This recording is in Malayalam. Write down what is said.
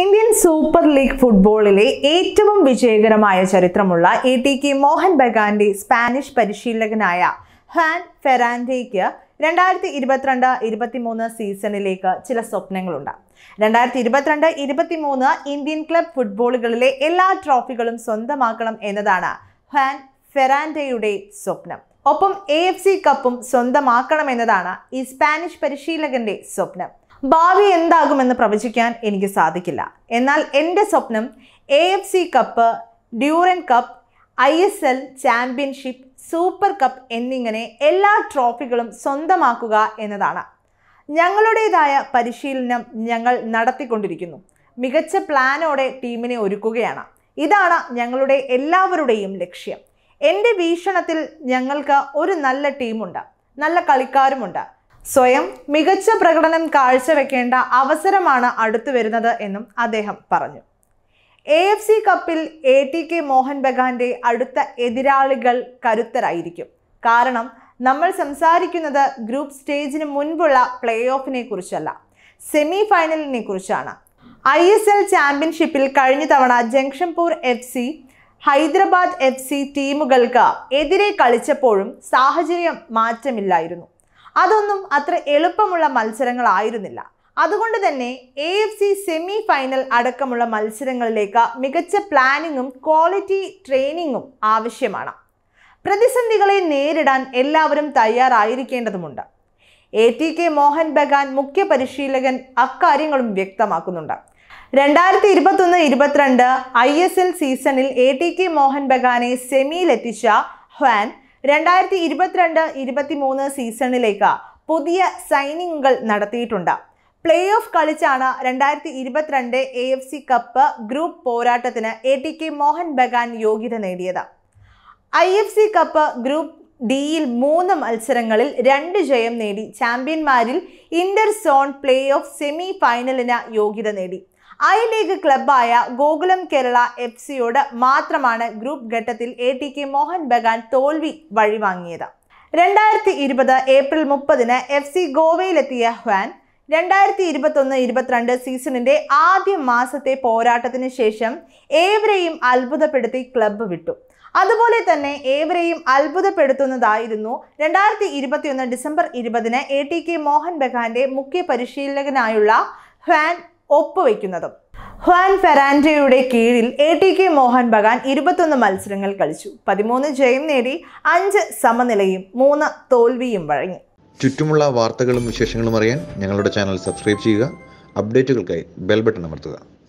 ഇന്ത്യൻ സൂപ്പർ ലീഗ് ഫുട്ബോളിലെ ഏറ്റവും വിജയകരമായ ചരിത്രമുള്ള എ ടി കെ മോഹൻ ബഗാന്റെ സ്പാനിഷ് പരിശീലകനായ ഹാൻ ഫെറാൻഡേക്ക് രണ്ടായിരത്തി ഇരുപത്തിരണ്ട് ഇരുപത്തിമൂന്ന് സീസണിലേക്ക് ചില സ്വപ്നങ്ങളുണ്ട്. രണ്ടായിരത്തി ഇരുപത്തിരണ്ട് ഇരുപത്തിമൂന്ന് ഇന്ത്യൻ ക്ലബ് ഫുട്ബോളുകളിലെ എല്ലാ ട്രോഫികളും സ്വന്തമാക്കണം എന്നതാണ് ഹാൻ ഫെറാൻഡയുടെ സ്വപ്നം. ഒപ്പം എ എഫ് സി കപ്പും സ്വന്തമാക്കണമെന്നതാണ് ഈ സ്പാനിഷ് പരിശീലകന്റെ സ്വപ്നം. ഭാവി എന്താകുമെന്ന് പ്രവചിക്കാൻ എനിക്ക് സാധിക്കില്ല. എന്നാൽ എന്റെ സ്വപ്നം A F C cup Durand cup I S L championship super cup എന്നിങ്ങനെ എല്ലാ ട്രോഫികളും സ്വന്തമാക്കുക എന്നതാണ്. ഞങ്ങളുടേതായ പരിശീലനം ഞങ്ങൾ നടത്തിക്കൊണ്ടിരിക്കുന്നു. മികച്ച പ്ലാനോടെ ടീമിനെ ഒരുക്കുകയാണ്. ഇതാണ് ഞങ്ങളുടെ എല്ലാവരുടെയും ലക്ഷ്യം. എന്റെ വീക്ഷണത്തിൽ ഞങ്ങൾക്ക് ഒരു നല്ല ടീമുണ്ട്. നല്ല കളിക്കാരുമുണ്ട്. സ്വയം മികച്ച പ്രകടനം കാഴ്ചവെക്കേണ്ട അവസരമാണ് അടുത്തു വരുന്നത് എന്നും അദ്ദേഹം പറഞ്ഞു. എ എഫ് സി കപ്പിൽ എ ടി കെ മോഹൻ ബഗാന്റെ അടുത്ത എതിരാളികൾ കരുത്തരായിരിക്കും. കാരണം നമ്മൾ സംസാരിക്കുന്നത് ഗ്രൂപ്പ് സ്റ്റേജിന് മുൻപുള്ള പ്ലേ ഓഫിനെ കുറിച്ചല്ല സെമി ഫൈനലിനെ കുറിച്ചാണ്. ഐ എസ് എൽ ചാമ്പ്യൻഷിപ്പിൽ കഴിഞ്ഞ തവണ Jamshedpur F C Hyderabad F C ടീമുകൾക്ക് എതിരെ കളിച്ചപ്പോഴും സാഹചര്യം മാറ്റമില്ലായിരുന്നു. അതൊന്നും അത്ര എളുപ്പമുള്ള മത്സരങ്ങളായിരുന്നില്ല. അതുകൊണ്ട് തന്നെ A F C semi final അടക്കമുള്ള മത്സരങ്ങളിലേക്ക് മികച്ച പ്ലാനിങ്ങും ക്വാളിറ്റി ട്രെയിനിങ്ങും ആവശ്യമാണ്. പ്രതിസന്ധികളെ നേരിടാൻ എല്ലാവരും തയ്യാറായിരിക്കേണ്ടതുമുണ്ട്. A T K Mohun Bagan മുഖ്യ പരിശീലകൻ അക്കാര്യങ്ങളും വ്യക്തമാക്കുന്നുണ്ട്. രണ്ടായിരത്തി ഇരുപത്തൊന്ന് ഇരുപത്തിരണ്ട് ഐ എസ് എൽ സീസണിൽ എ ടി കെ മോഹൻ ബഗാനെ സെമിയിലെത്തിച്ച ഹ്വാൻ രണ്ടായിരത്തി ഇരുപത്തിരണ്ട് ഇരുപത്തിമൂന്ന് സീസണിലേക്ക് പുതിയ സൈനിങ്ങുകൾ നടത്തിയിട്ടുണ്ട്. പ്ലേ ഓഫ് കളിച്ചാണ് രണ്ടായിരത്തി ഇരുപത്തിരണ്ട് A F C cup group പോരാട്ടത്തിന് A T K Mohun Bagan യോഗ്യത നേടിയത്. I F C cup group ഡിയിൽ മൂന്ന് മത്സരങ്ങളിൽ രണ്ട് ജയം നേടി. ചാമ്പ്യന്മാരിൽ inter zone play off semi ഫൈനലിന് യോഗ്യത നേടി. ഐ ലീഗ് ക്ലബായ ഗോകുലം കേരള എഫ് സിയോട് മാത്രമാണ് ഗ്രൂപ്പ് ഘട്ടത്തിൽ A T K Mohun Bagan തോൽവി വഴിവാങ്ങിയത്. രണ്ടായിരത്തി ഇരുപത് ഏപ്രിൽ മുപ്പതിന് എഫ് സി ഗോവയിലെത്തിയ ഹ്വാൻ രണ്ടായിരത്തി ഇരുപത്തൊന്ന് ഇരുപത്തിരണ്ട് സീസണിന്റെ ആദ്യ മാസത്തെ പോരാട്ടത്തിന് ശേഷം ഏവരെയും അത്ഭുതപ്പെടുത്തി ക്ലബ്ബ് വിട്ടു. അതുപോലെ തന്നെ ഏവരെയും അത്ഭുതപ്പെടുത്തുന്നതായിരുന്നു രണ്ടായിരത്തി ഇരുപത്തിയൊന്ന് ഡിസംബർ ഇരുപതിന് എ ടി കെ മോഹൻ ബഗാന്റെ മുഖ്യ പരിശീലകനായുള്ള ഹ്വാൻ ഒപ്പുവെക്കുന്നതും. ഹുവാൻ ഫെറാൻഡയുടെ കീഴിൽ A T K Mohun Bagan ഇരുപത്തൊന്ന് മത്സരങ്ങൾ കളിച്ചു. പതിമൂന്ന് ജയം നേടി അഞ്ച് സമനിലയും മൂന്ന് തോൽവിയും വഴങ്ങി. ചുറ്റുമുള്ള വാർത്തകളും വിശേഷങ്ങളും അറിയാൻ ഞങ്ങളുടെ ചാനൽ സബ്സ്ക്രൈബ് ചെയ്യുക. അപ്ഡേറ്റുകൾക്കായി ബെൽ ബട്ടൺ അമർത്തുക.